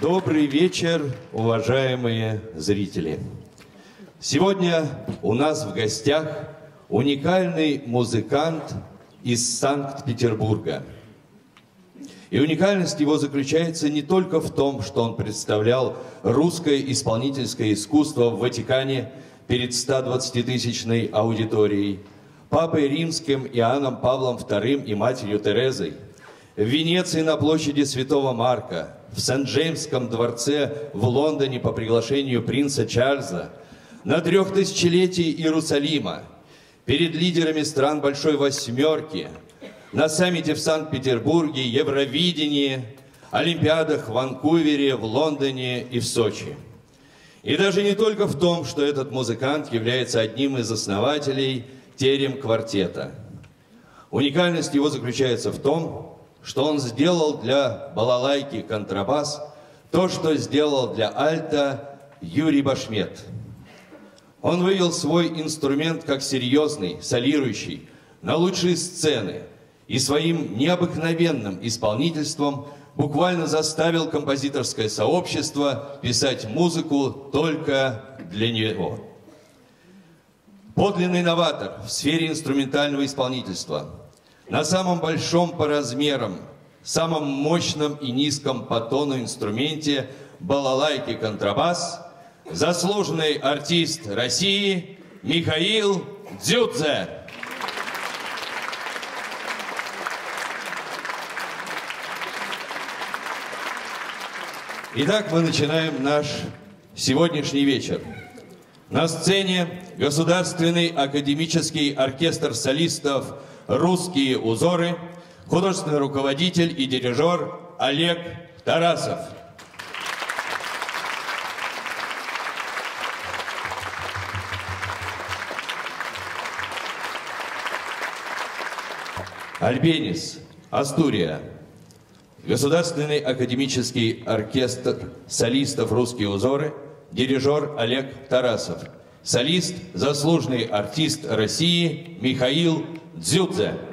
Добрый вечер, уважаемые зрители. Сегодня у нас в гостях уникальный музыкант из Санкт-Петербурга. И уникальность его заключается не только в том, что он представлял русское исполнительское искусство в Ватикане перед 120-тысячной аудиторией, Папой Римским Иоанном Павлом II и Матерью Терезой, в Венеции на площади Святого Марка, в Сент-Джеймском дворце в Лондоне по приглашению принца Чарльза, на трехтысячелетии Иерусалима, перед лидерами стран Большой Восьмерки, на саммите в Санкт-Петербурге, Евровидении, Олимпиадах в Ванкувере, в Лондоне и в Сочи. И даже не только в том, что этот музыкант является одним из основателей терем-квартета. Уникальность его заключается в том, что он сделал для балалайки контрабас то, что сделал для альта Юрий Башмет. Он вывел свой инструмент как серьезный, солирующий, на лучшие сцены и своим необыкновенным исполнительством буквально заставил композиторское сообщество писать музыку только для него. Подлинный новатор в сфере инструментального исполнительства – на самом большом по размерам, самом мощном и низком по тону инструменте балалайки контрабас заслуженный артист России Михаил Дзюдзе. Итак, мы начинаем наш сегодняшний вечер. На сцене Государственный академический оркестр солистов «Русские узоры», художественный руководитель и дирижер Олег Тарасов. Альбенис, Астурия. Государственный академический оркестр солистов «Русские узоры», дирижер Олег Тарасов. Солист, заслуженный артист России Михаил Дзюдзе.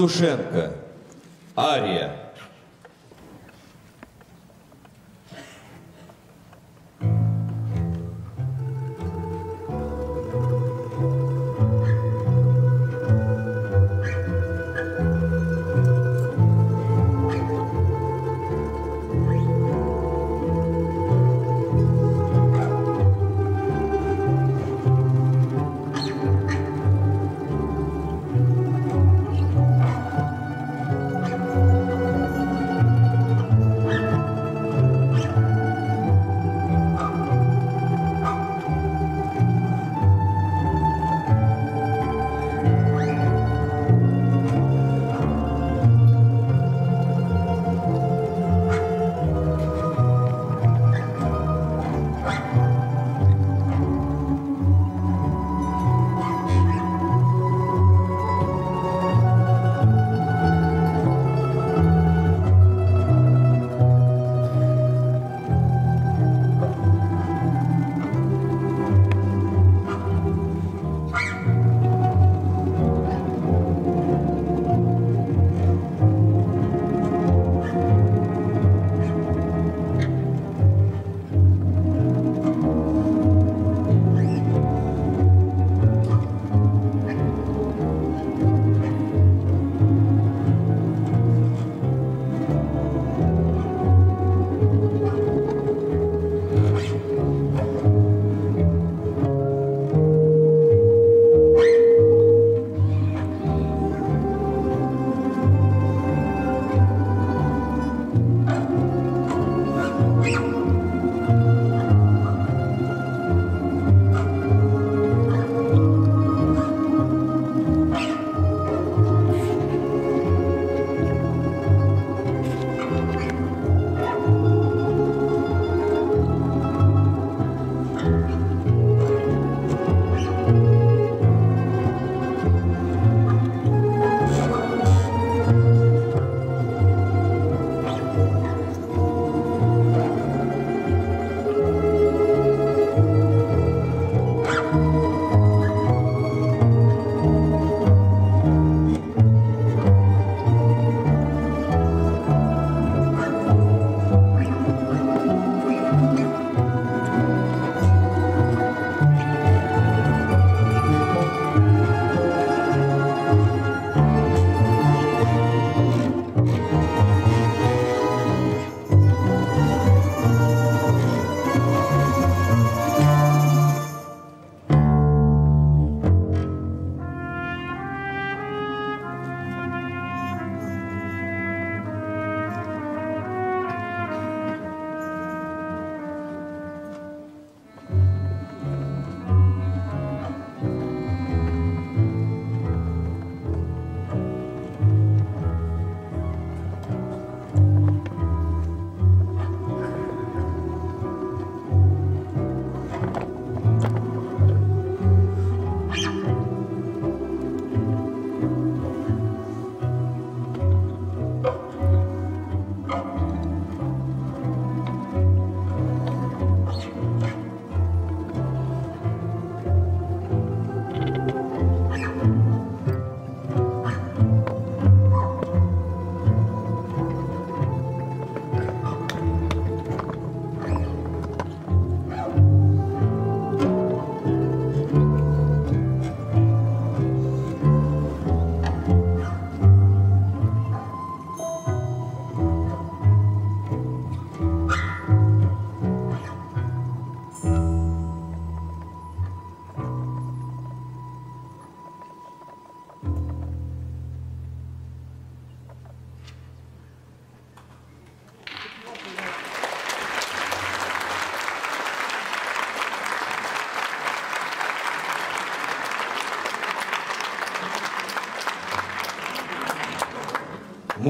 Евтушенко. Ария.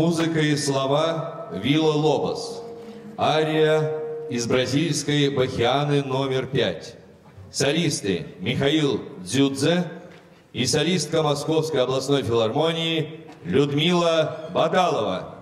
Музыка и слова Вилла Лобос. Ария из бразильской Бахианы номер пять. Солисты Михаил Дзюдзе и солистка Московской областной филармонии Людмила Бадалова.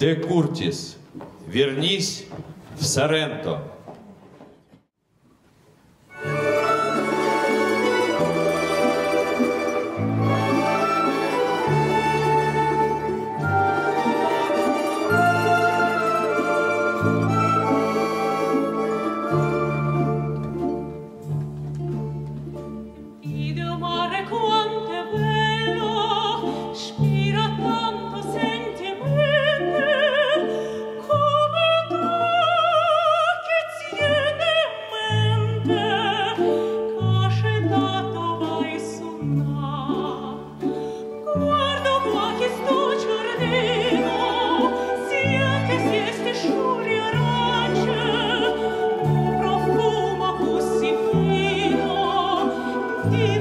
Де Куртис, вернись в Соренто. You.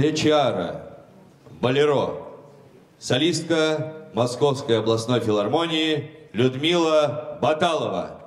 Течара, Болеро, солистка Московской областной филармонии Людмила Баталова.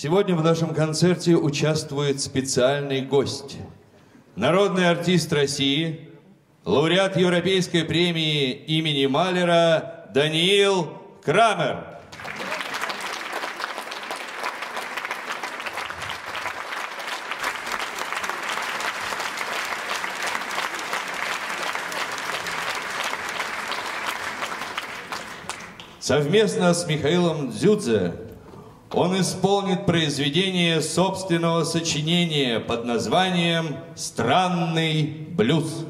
Сегодня в нашем концерте участвует специальный гость. Народный артист России, лауреат Европейской премии имени Малера Даниил Крамер. Совместно с Михаилом Дзюдзе он исполнит произведение собственного сочинения под названием «Странный блюз».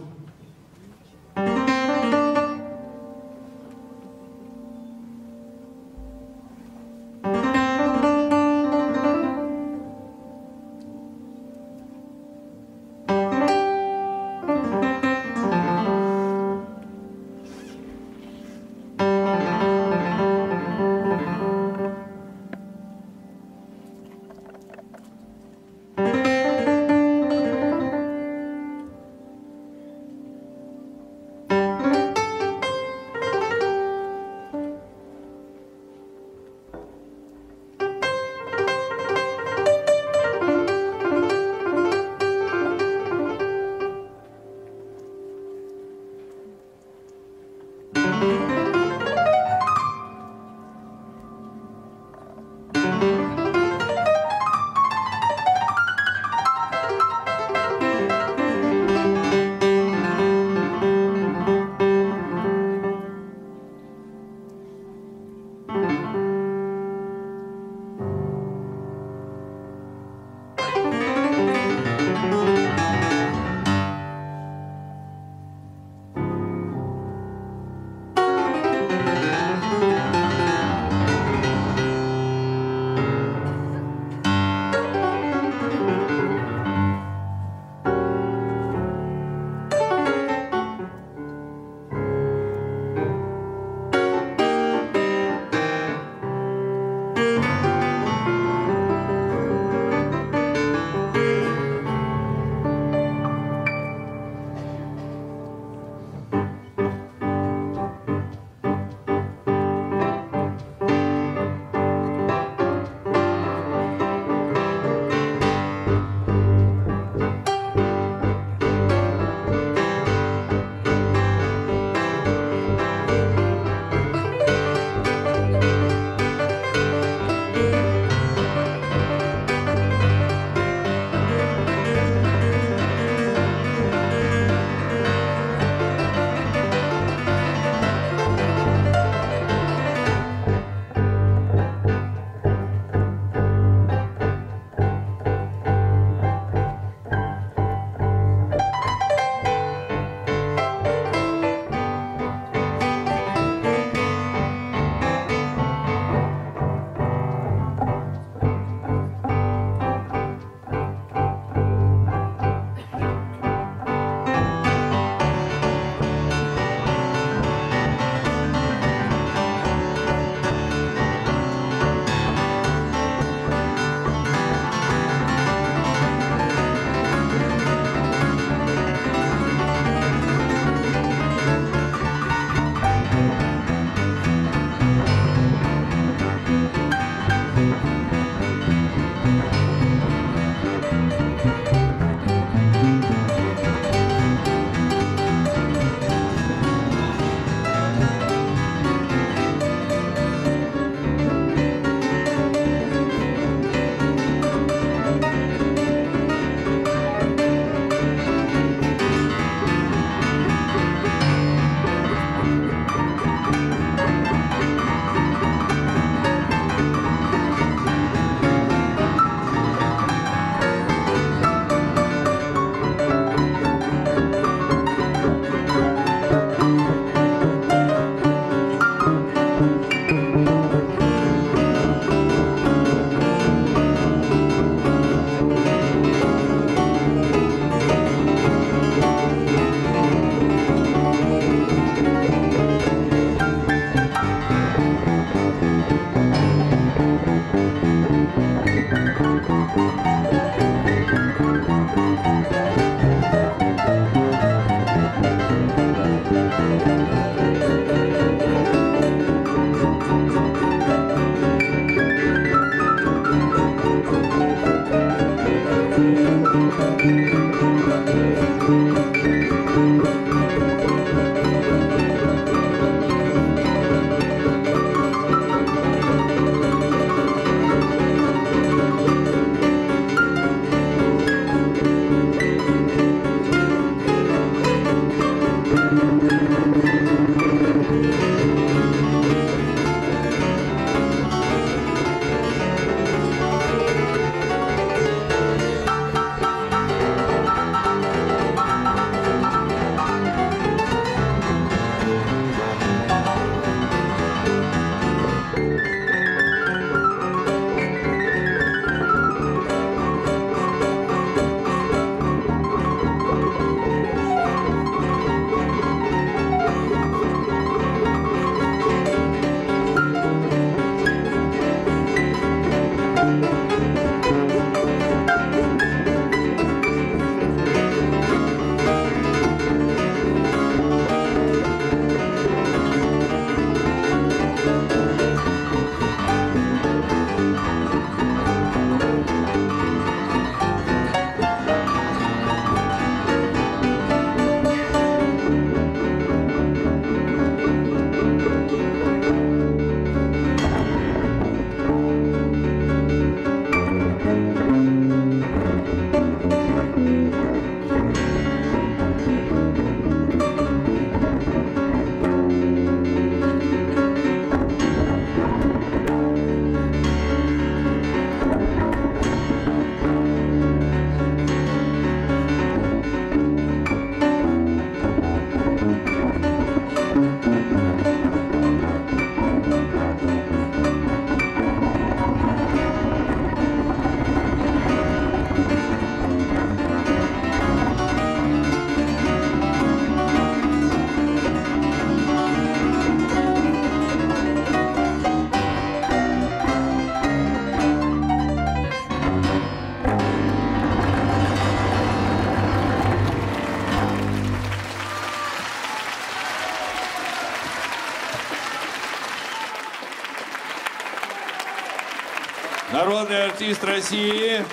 Артист России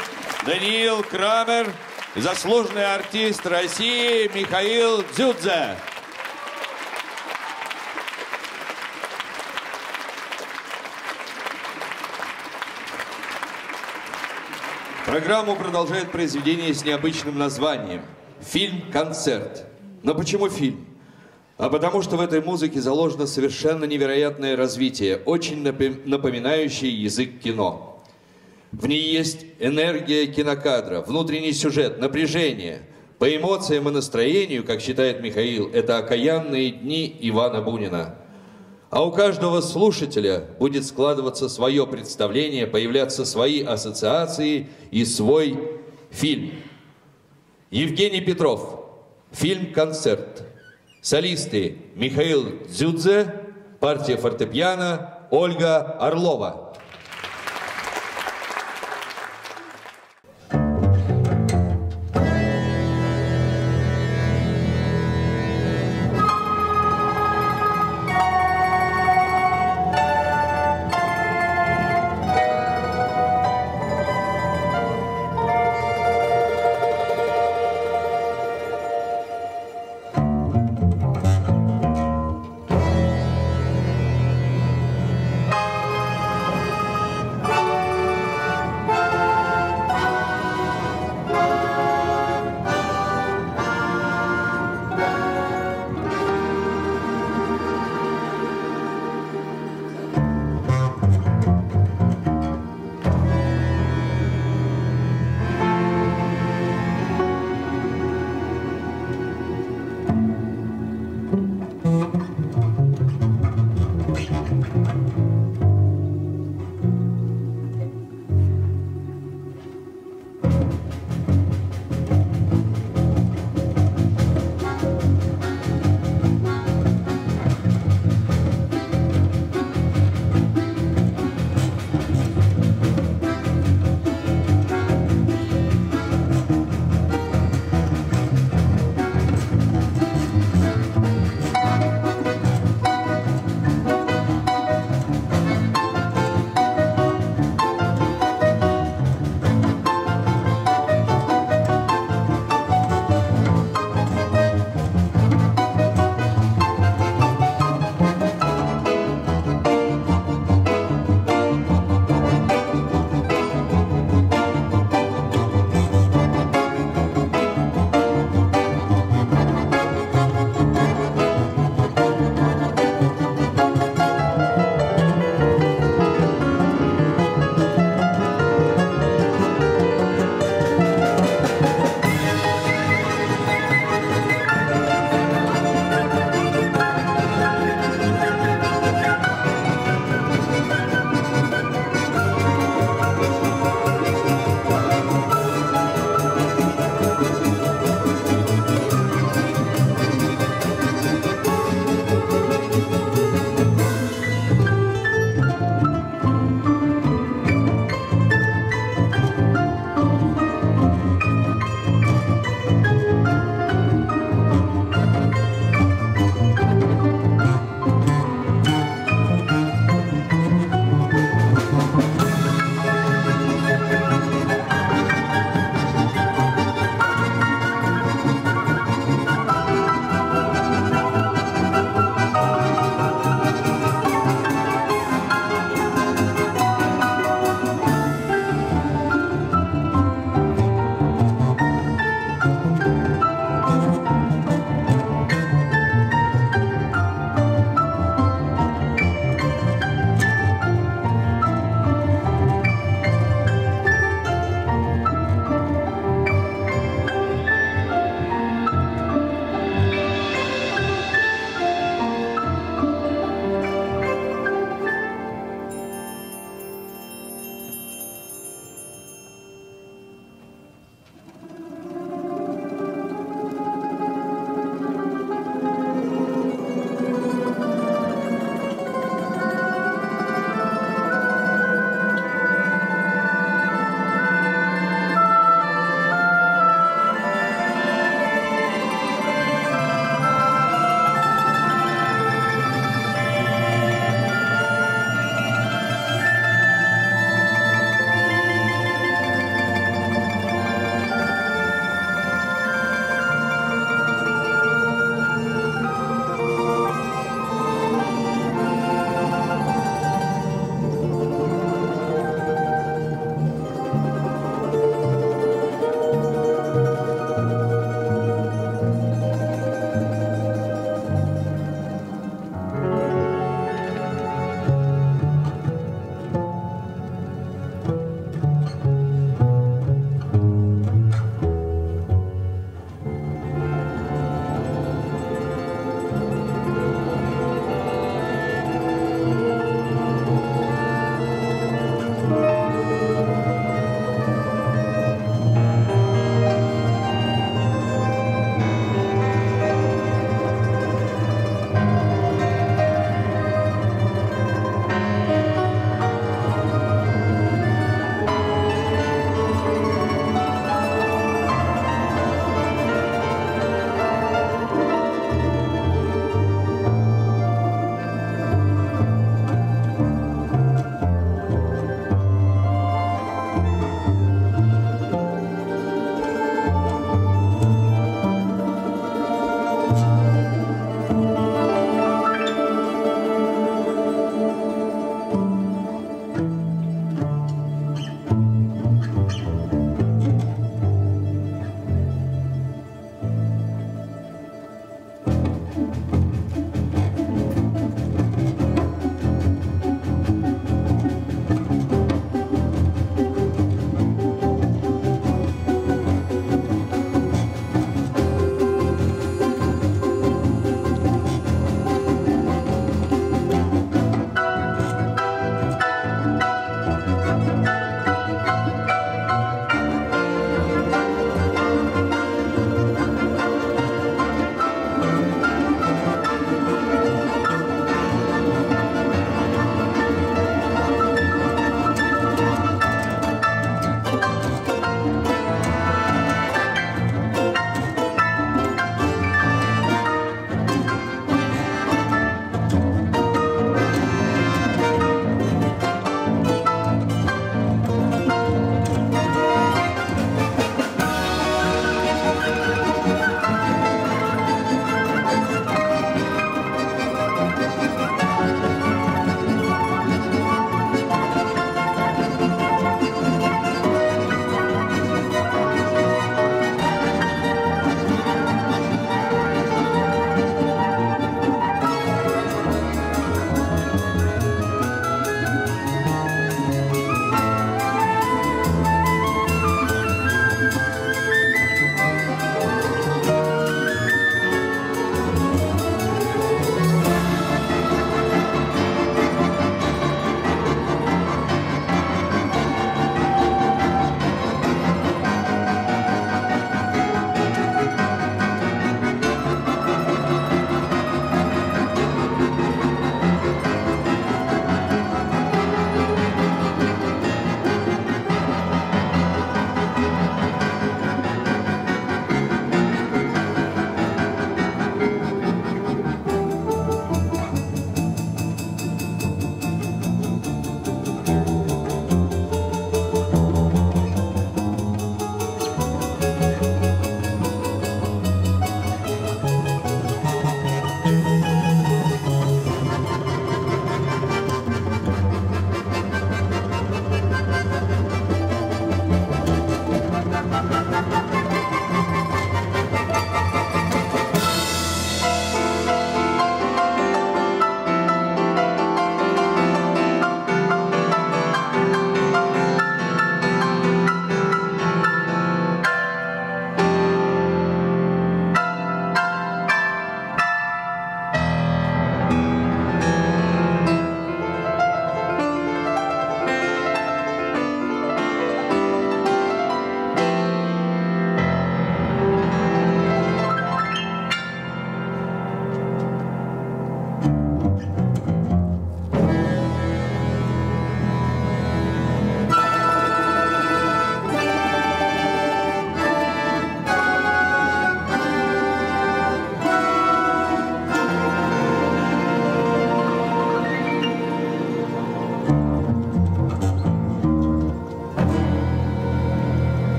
Даниил Крамер и заслуженный артист России Михаил Дзюдзе. Программу продолжает произведение с необычным названием «Фильм-концерт». Но почему фильм? А потому что в этой музыке заложено совершенно невероятное развитие, очень напоминающее язык кино. В ней есть энергия кинокадра, внутренний сюжет, напряжение. По эмоциям и настроению, как считает Михаил, это окаянные дни Ивана Бунина. А у каждого слушателя будет складываться свое представление, появляться свои ассоциации и свой фильм. Евгений Петров. Фильм-концерт. Солисты Михаил Дзюдзе, партия фортепиано Ольга Орлова.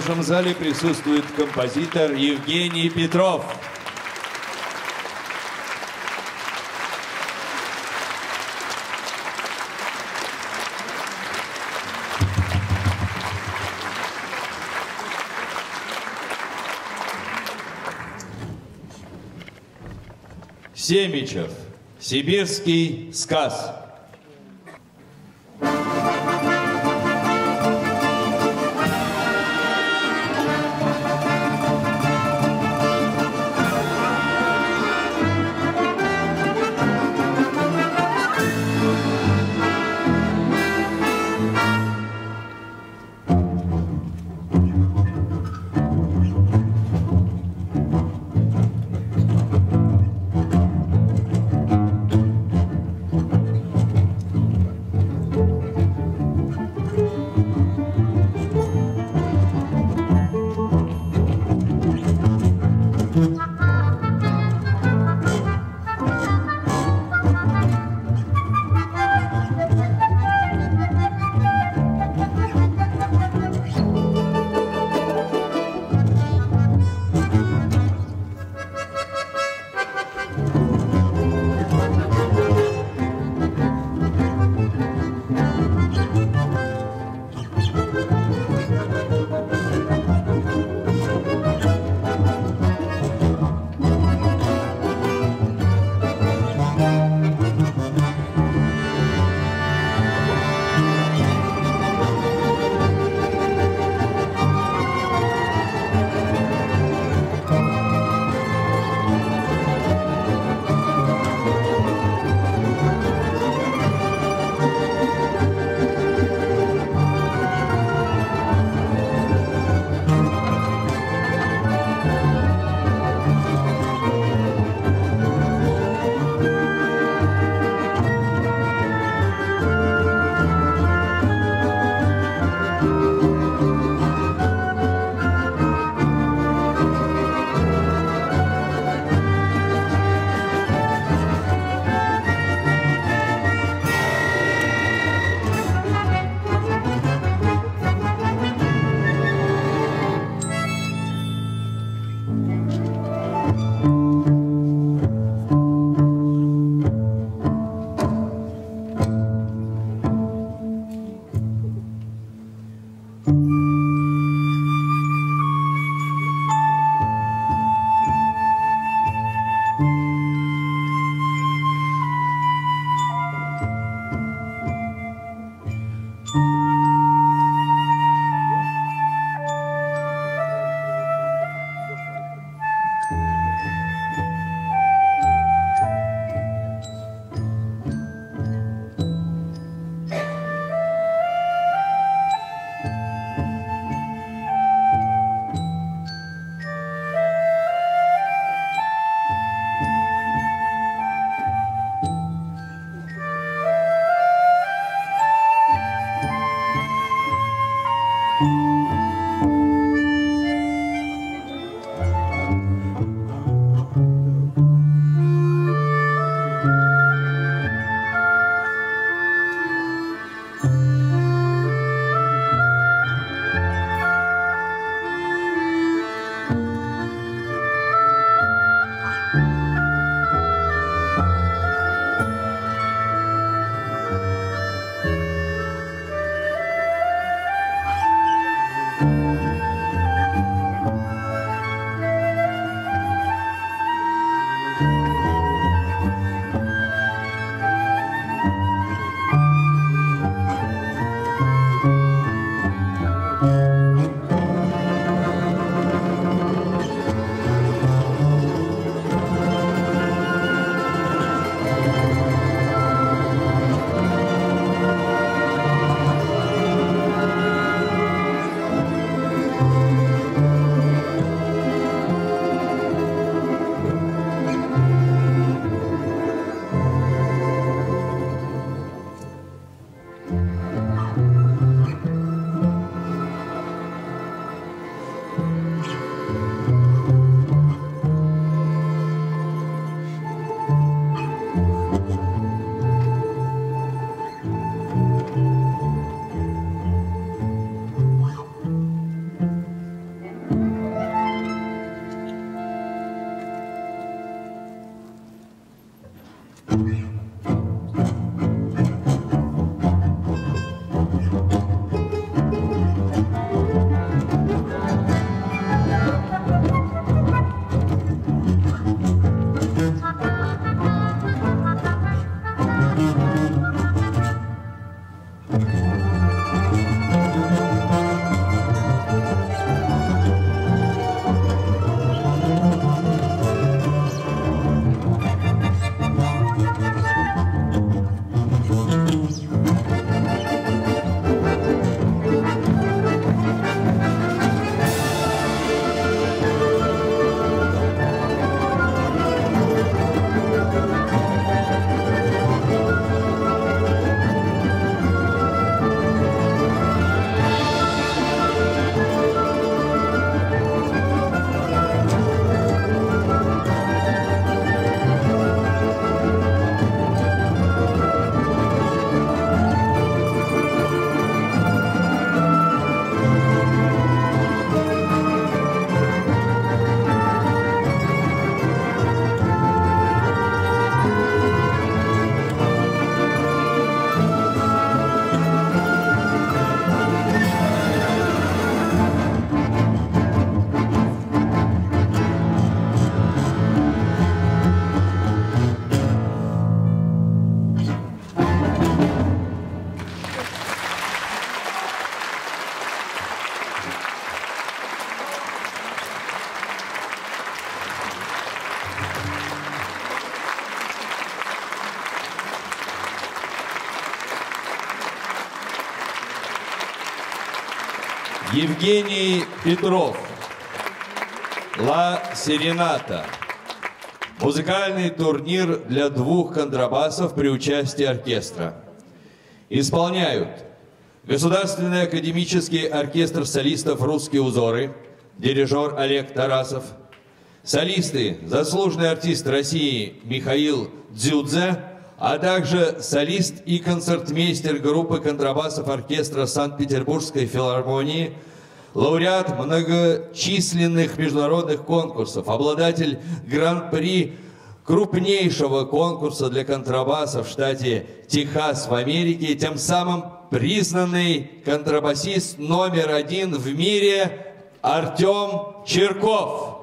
Нашем зале присутствует композитор Евгений Петров. Семичев. Сибирский сказ. Евгений Петров. Ла Серената. Музыкальный турнир для двух контрабасов при участии оркестра. Исполняют Государственный академический оркестр солистов «Русские узоры», дирижер Олег Тарасов, солисты, заслуженный артист России Михаил Дзюдзе, а также солист и концертмейстер группы контрабасов оркестра Санкт-Петербургской филармонии, лауреат многочисленных международных конкурсов, обладатель гран-при крупнейшего конкурса для контрабаса в штате Техас в Америке, тем самым признанный контрабасист номер один в мире Артем Черков.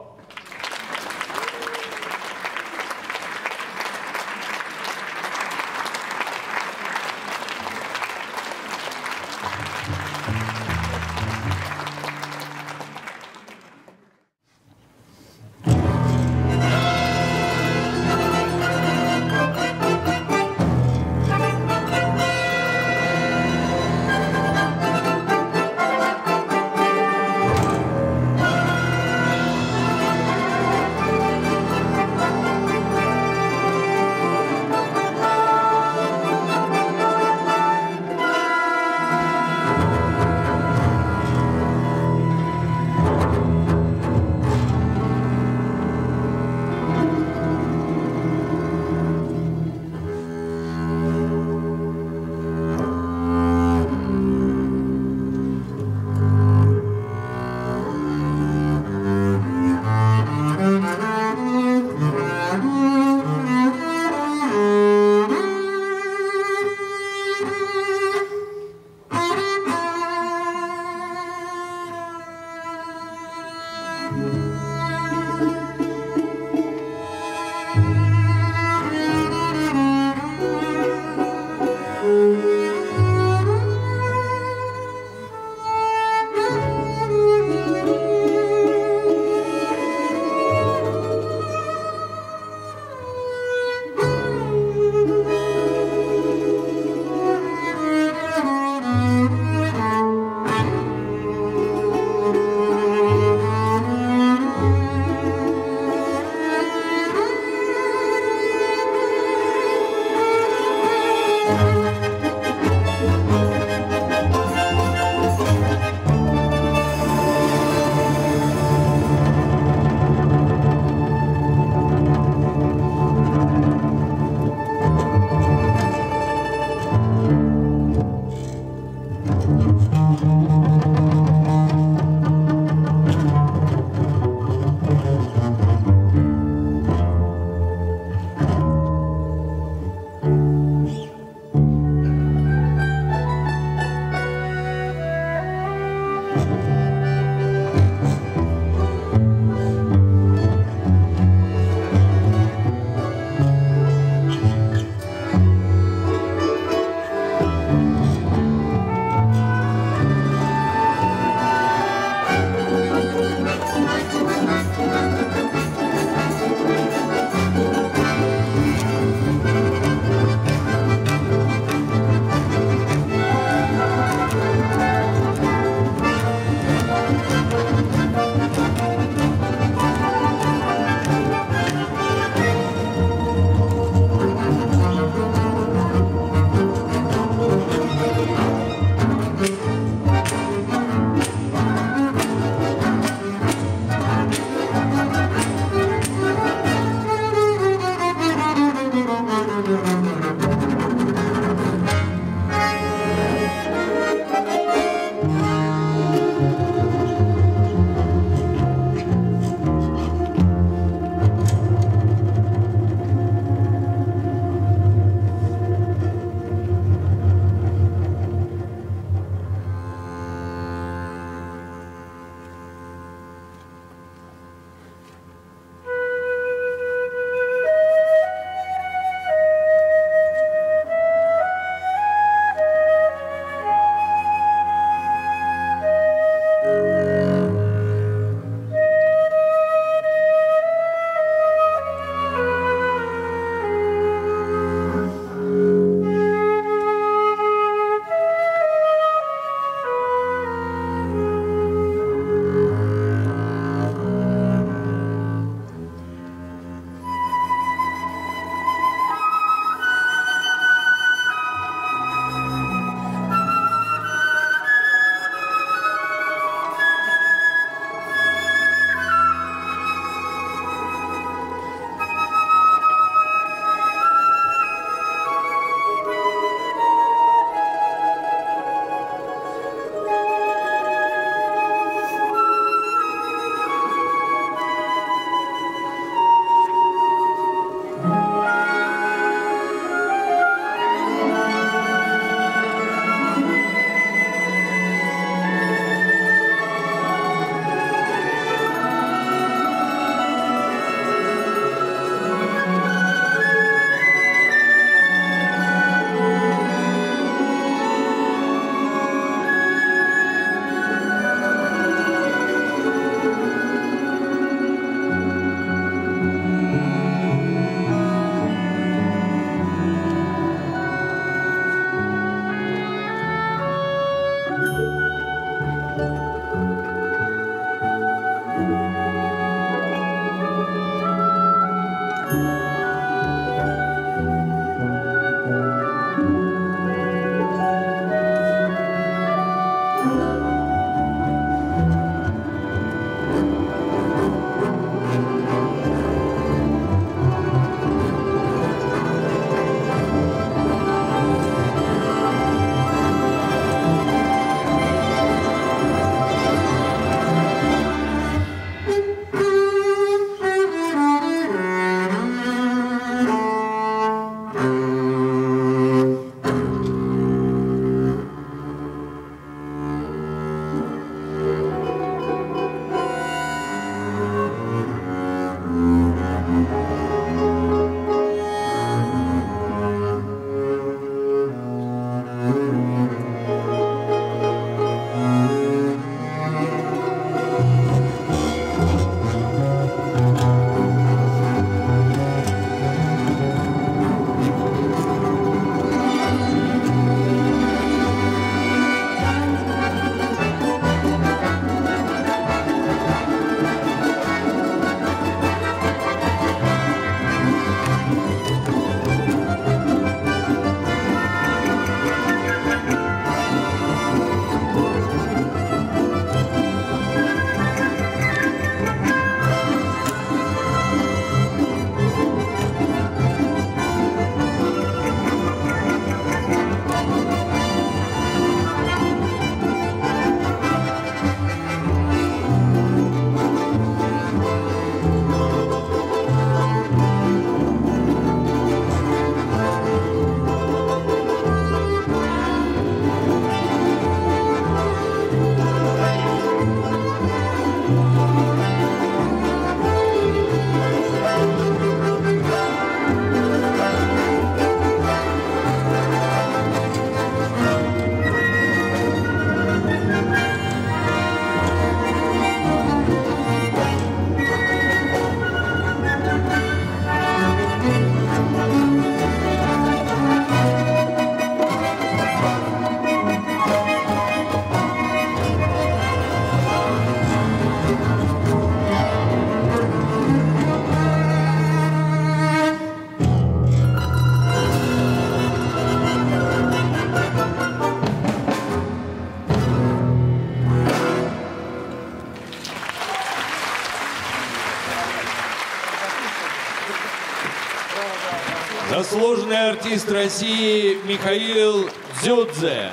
Заслуженный артист России Михаил Дзюдзе,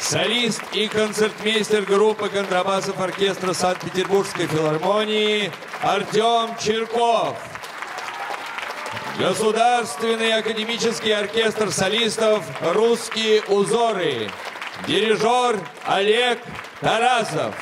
солист и концертмейстер группы контрабасов оркестра Санкт-Петербургской филармонии Артем Черков, Государственный академический оркестр солистов «Русские узоры», дирижер Олег Тарасов.